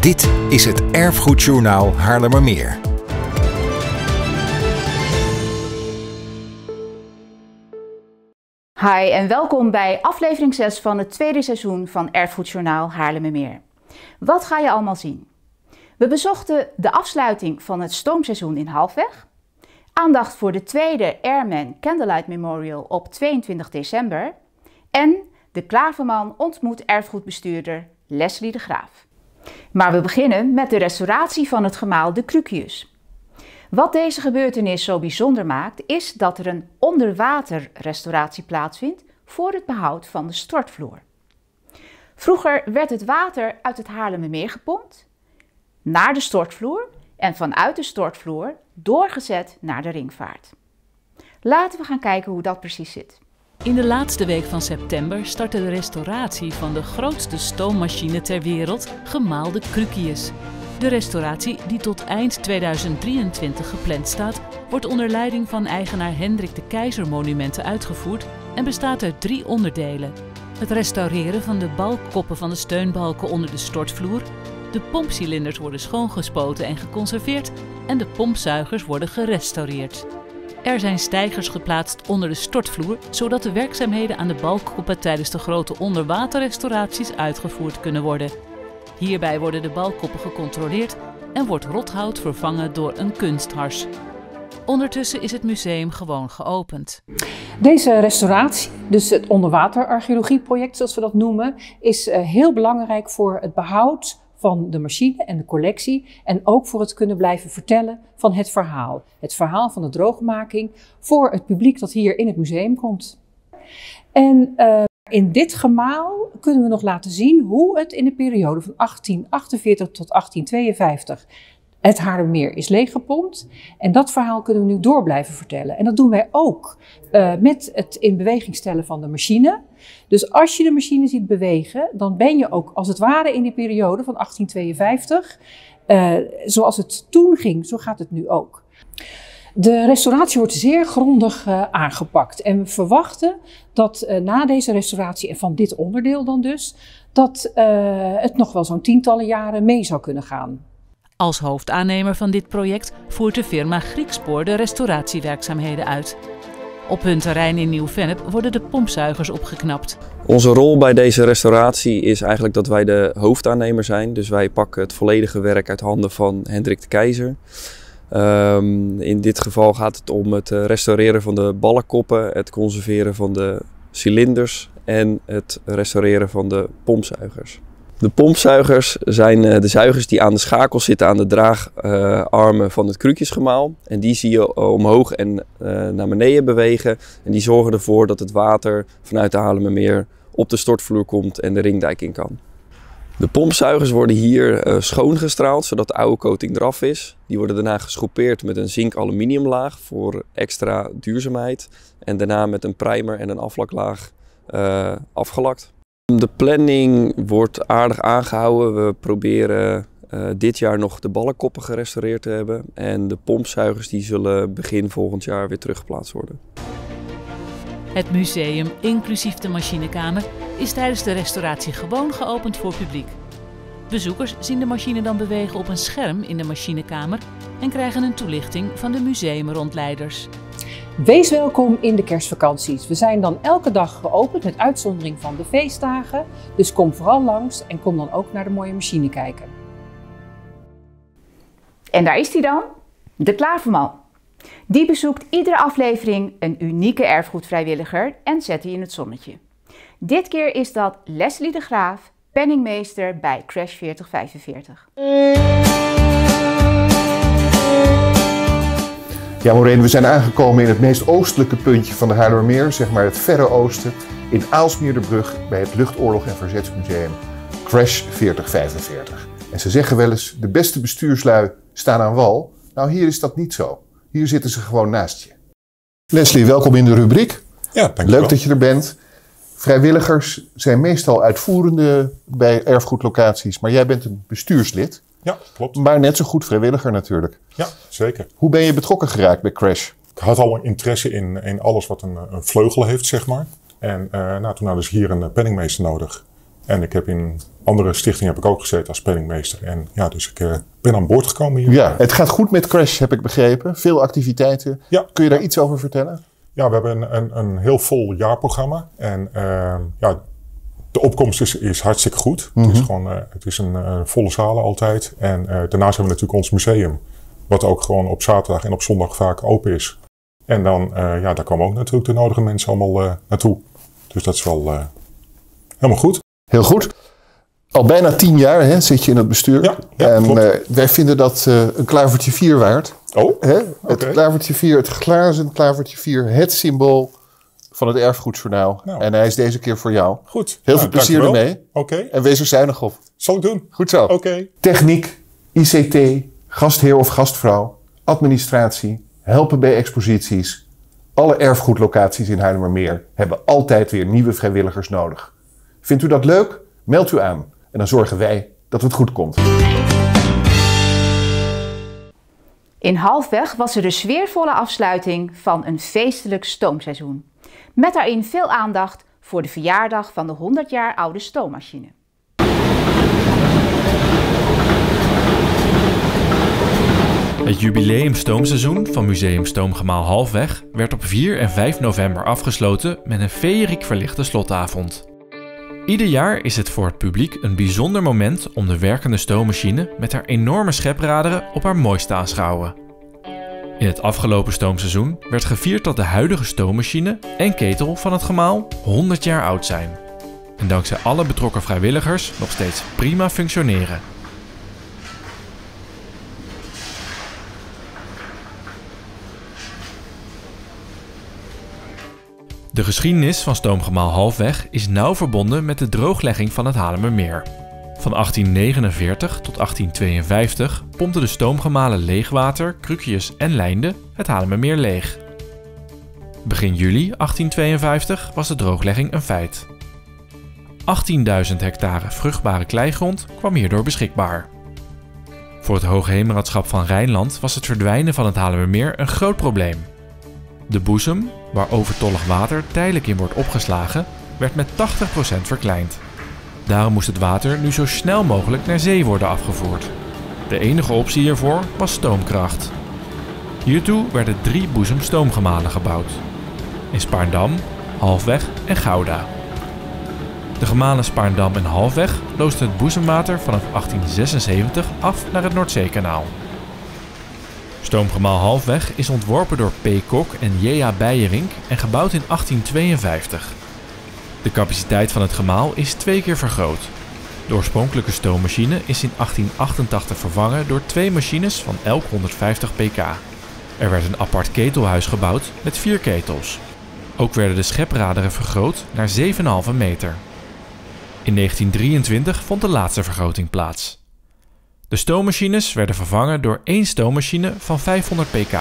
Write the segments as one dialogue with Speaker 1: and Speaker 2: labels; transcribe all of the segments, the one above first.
Speaker 1: Dit is het Erfgoedjournaal Haarlemmermeer.
Speaker 2: Hi en welkom bij aflevering 6 van het tweede seizoen van Erfgoedjournaal Haarlemmermeer. Wat ga je allemaal zien? We bezochten de afsluiting van het stoomseizoen in Halfweg. Aandacht voor de tweede Airman Candlelight Memorial op 22 december. En de Klaverman ontmoet erfgoedbestuurder Leslie de Graaf. Maar we beginnen met de restauratie van het gemaal De Crucius. Wat deze gebeurtenis zo bijzonder maakt, is dat er een onderwaterrestauratie plaatsvindt voor het behoud van de stortvloer. Vroeger werd het water uit het Haarlemmermeer gepompt naar de stortvloer en vanuit de stortvloer doorgezet naar de ringvaart. Laten we gaan kijken hoe dat precies zit.
Speaker 3: In de laatste week van september startte de restauratie van de grootste stoommachine ter wereld, gemaalde Crucius. De restauratie, die tot eind 2023 gepland staat, wordt onder leiding van eigenaar Hendrik de Keizer Monumenten uitgevoerd en bestaat uit drie onderdelen. Het restaureren van de balkkoppen van de steunbalken onder de stortvloer, de pompcilinders worden schoongespoten en geconserveerd en de pompzuigers worden gerestaureerd. Er zijn stijgers geplaatst onder de stortvloer, zodat de werkzaamheden aan de balkkoppen tijdens de grote onderwaterrestauraties uitgevoerd kunnen worden. Hierbij worden de balkoppen gecontroleerd en wordt rothout vervangen door een kunsthars. Ondertussen is het museum gewoon geopend.
Speaker 4: Deze restauratie, dus het onderwaterarcheologieproject zoals we dat noemen, is eh, heel belangrijk voor het behoud van de machine en de collectie. En ook voor het kunnen blijven vertellen van het verhaal. Het verhaal van de droogmaking voor het publiek dat hier in het museum komt. En uh, in dit gemaal kunnen we nog laten zien hoe het in de periode van 1848 tot 1852 het Haarlemmermeer is leeggepompt. En dat verhaal kunnen we nu door blijven vertellen. En dat doen wij ook uh, met het in beweging stellen van de machine. Dus als je de machine ziet bewegen, dan ben je ook als het ware in die periode van 1852. Uh, zoals het toen ging, zo gaat het nu ook. De restauratie wordt zeer grondig uh, aangepakt. En we verwachten dat na deze restauratie, en van dit onderdeel dan dus, dat het nog wel zo'n tientallen jaren mee zou kunnen gaan.
Speaker 3: Als hoofdaannemer van dit project voert de firma Griekspoor de restauratiewerkzaamheden uit. Op hun terrein in Nieuw-Vennep worden de pompzuigers opgeknapt.
Speaker 5: Onze rol bij deze restauratie is eigenlijk dat wij de hoofdaannemer zijn. Dus wij pakken het volledige werk uit handen van Hendrik de Keizer. Um, in dit geval gaat het om het restaureren van de ballenkoppen, het conserveren van de cilinders en het restaureren van de pompzuigers. De pompzuigers zijn de zuigers die aan de schakel zitten aan de draagarmen van het krukjesgemaal. En die zie je omhoog en uh, naar beneden bewegen. En die zorgen ervoor dat het water vanuit de Haarlemmermeer op de stortvloer komt en de ringdijk in kan. De pompzuigers worden hier uh, schoongestraald zodat de oude coating eraf is. Die worden daarna geschroepeerd met een zink-aluminiumlaag voor extra duurzaamheid. En daarna met een primer en een aflaklaag afgelakt. De planning wordt aardig aangehouden. We proberen uh, dit jaar nog de ballenkoppen gerestaureerd te hebben. En de pompzuigers die zullen begin volgend jaar weer teruggeplaatst worden.
Speaker 3: Het museum, inclusief de machinekamer, is tijdens de restauratie gewoon geopend voor publiek. Bezoekers zien de machine dan bewegen op een scherm in de machinekamer en krijgen een toelichting van de museumrondleiders.
Speaker 4: Wees welkom in de kerstvakanties. We zijn dan elke dag geopend met uitzondering van de feestdagen. Dus kom vooral langs en kom dan ook naar de mooie machine kijken.
Speaker 2: En daar is hij dan, de Klaverman. Die bezoekt iedere aflevering een unieke erfgoedvrijwilliger en zet die in het zonnetje. Dit keer is dat Leslie de Graaf, penningmeester bij Crash 4045.
Speaker 6: Ja, Maureen, we zijn aangekomen in het meest oostelijke puntje van de Haarlemmermeer, zeg maar het verre oosten, in Aalsmeerderbrug bij het Luchtoorlog en Verzetsmuseum Crash 4045. En ze zeggen wel eens, de beste bestuurslui staan aan wal. Nou, hier is dat niet zo. Hier zitten ze gewoon naast je. Leslie, welkom in de rubriek.
Speaker 7: Ja, dankjewel.
Speaker 6: Leuk dat je er bent. Vrijwilligers zijn meestal uitvoerende bij erfgoedlocaties, maar jij bent een bestuurslid.
Speaker 7: Ja, klopt.
Speaker 6: Maar net zo goed vrijwilliger natuurlijk.
Speaker 7: Ja, zeker.
Speaker 6: Hoe ben je betrokken geraakt bij Crash?
Speaker 7: Ik had al een interesse in, in alles wat een, een vleugel heeft, zeg maar. En uh, nou, toen hadden ze hier een penningmeester nodig. En ik heb in andere stichtingen heb ik ook gezeten als penningmeester. En ja, dus ik uh, ben aan boord gekomen hier.
Speaker 6: Ja, het gaat goed met Crash, heb ik begrepen. Veel activiteiten.
Speaker 7: Ja.
Speaker 6: Kun je daar iets over vertellen?
Speaker 7: Ja, we hebben een, een, een heel vol jaarprogramma. En uh, ja, de opkomst is, is hartstikke goed. Het is
Speaker 6: Mhm.
Speaker 7: gewoon, uh, het is een volle zalen altijd. En daarnaast hebben we natuurlijk ons museum. Wat ook gewoon op zaterdag en op zondag vaak open is. En dan, ja, daar komen ook natuurlijk de nodige mensen allemaal naartoe. Dus dat is wel helemaal goed.
Speaker 6: Heel goed. Al bijna tien jaar hè, zit je in het bestuur.
Speaker 7: Ja, ja
Speaker 6: en wij vinden dat een klavertje 4 waard.
Speaker 7: Oh,
Speaker 6: hè? Het klavertje 4, het glazen klavertje 4, het symbool van het erfgoedjournaal.
Speaker 7: Nou.
Speaker 6: En hij is deze keer voor jou.
Speaker 7: Goed.
Speaker 6: Heel
Speaker 7: nou,
Speaker 6: veel plezier ermee.
Speaker 7: Oké. Okay.
Speaker 6: En wees er zuinig op.
Speaker 7: Zal ik doen.
Speaker 6: Goed zo.
Speaker 7: Oké. Okay.
Speaker 6: Techniek, ICT, gastheer of gastvrouw, administratie, helpen bij exposities. Alle erfgoedlocaties in Haarlemmermeer hebben altijd weer nieuwe vrijwilligers nodig. Vindt u dat leuk? Meld u aan en dan zorgen wij dat het goed komt.
Speaker 2: In Halfweg was er de sfeervolle afsluiting van een feestelijk stoomseizoen. Met daarin veel aandacht voor de verjaardag van de 100 jaar oude stoommachine.
Speaker 8: Het jubileum stoomseizoen van Museum Stoomgemaal Halfweg werd op 4 en 5 november afgesloten met een feeriek verlichte slotavond. Ieder jaar is het voor het publiek een bijzonder moment om de werkende stoommachine met haar enorme schepraderen op haar mooist te aanschouwen. In het afgelopen stoomseizoen werd gevierd dat de huidige stoommachine en ketel van het gemaal 100 jaar oud zijn. En dankzij alle betrokken vrijwilligers nog steeds prima functioneren. De geschiedenis van Stoomgemaal Halfweg is nauw verbonden met de drooglegging van het Haarlemmermeer. Van 1849 tot 1852 pompten de stoomgemalen leegwater, krukjes en lijnden het Haarlemmermeer leeg. Begin juli 1852 was de drooglegging een feit. 18.000 hectare vruchtbare kleigrond kwam hierdoor beschikbaar. Voor het Hoogheemraadschap van Rijnland was het verdwijnen van het Haarlemmermeer een groot probleem. De boezem, waar overtollig water tijdelijk in wordt opgeslagen, werd met 80% verkleind. Daarom moest het water nu zo snel mogelijk naar zee worden afgevoerd. De enige optie hiervoor was stoomkracht. Hiertoe werden drie boezemstoomgemalen gebouwd. In Spaarndam, Halfweg en Gouda. De gemalen Spaarndam en Halfweg loosden het boezemwater vanaf 1876 af naar het Noordzeekanaal. Stoomgemaal Halfweg is ontworpen door P. Kok en J.A. Beijerink en gebouwd in 1852. De capaciteit van het gemaal is twee keer vergroot. De oorspronkelijke stoommachine is in 1888 vervangen door twee machines van elk 150 pk. Er werd een apart ketelhuis gebouwd met vier ketels. Ook werden de schepraderen vergroot naar 7,5 meter. In 1923 vond de laatste vergroting plaats. De stoommachines werden vervangen door één stoommachine van 500 pk.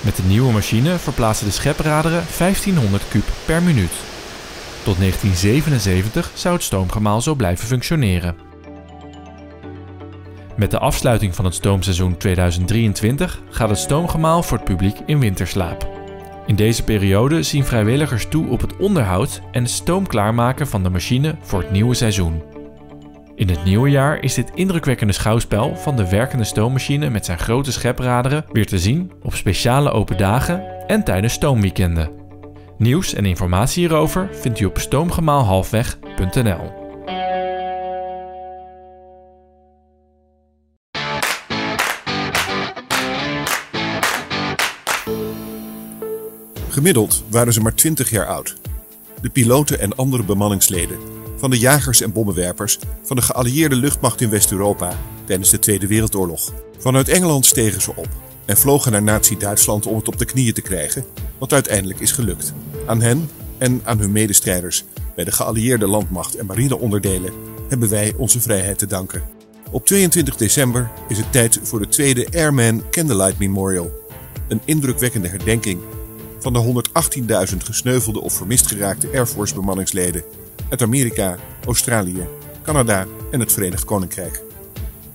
Speaker 8: Met de nieuwe machine verplaatsten de schepraderen 1500 kub per minuut. Tot 1977 zou het stoomgemaal zo blijven functioneren. Met de afsluiting van het stoomseizoen 2023 gaat het stoomgemaal voor het publiek in winterslaap. In deze periode zien vrijwilligers toe op het onderhoud en het stoom klaarmaken van de machine voor het nieuwe seizoen. In het nieuwe jaar is dit indrukwekkende schouwspel van de werkende stoommachine met zijn grote schepraderen weer te zien op speciale open dagen en tijdens stoomweekenden. Nieuws en informatie hierover vindt u op stoomgemaalhalfweg.nl.
Speaker 9: Gemiddeld waren ze maar 20 jaar oud. De piloten en andere bemanningsleden van de jagers en bommenwerpers van de geallieerde luchtmacht in West-Europa tijdens de Tweede Wereldoorlog. Vanuit Engeland stegen ze op en vlogen naar Nazi-Duitsland om het op de knieën te krijgen, wat uiteindelijk is gelukt. Aan hen en aan hun medestrijders bij de geallieerde landmacht en marineonderdelen hebben wij onze vrijheid te danken. Op 22 december is het tijd voor de tweede Airman Candlelight Memorial. Een indrukwekkende herdenking van de 118.000 gesneuvelde of vermist geraakte Air Force bemanningsleden uit Amerika, Australië, Canada en het Verenigd Koninkrijk.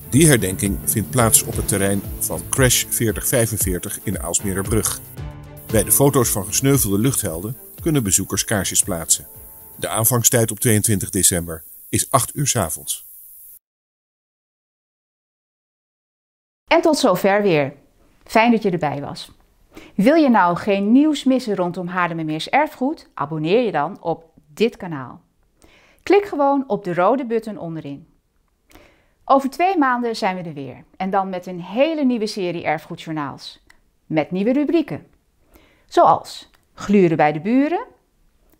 Speaker 9: Die herdenking vindt plaats op het terrein van Crash 4045 in Aalsmeerderbrug. Bij de foto's van gesneuvelde luchthelden kunnen bezoekers kaarsjes plaatsen. De aanvangstijd op 22 december is 8 uur 's avonds.
Speaker 2: En tot zover weer. Fijn dat je erbij was. Wil je nou geen nieuws missen rondom Haarlemmermeers erfgoed? Abonneer je dan op dit kanaal. Klik gewoon op de rode button onderin. Over twee maanden zijn we er weer. En dan met een hele nieuwe serie erfgoedjournaals. Met nieuwe rubrieken. Zoals gluren bij de buren,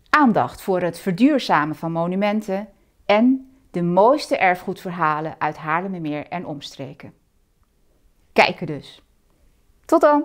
Speaker 2: aandacht voor het verduurzamen van monumenten en de mooiste erfgoedverhalen uit Haarlemmermeer en omstreken. Kijken dus. Tot dan!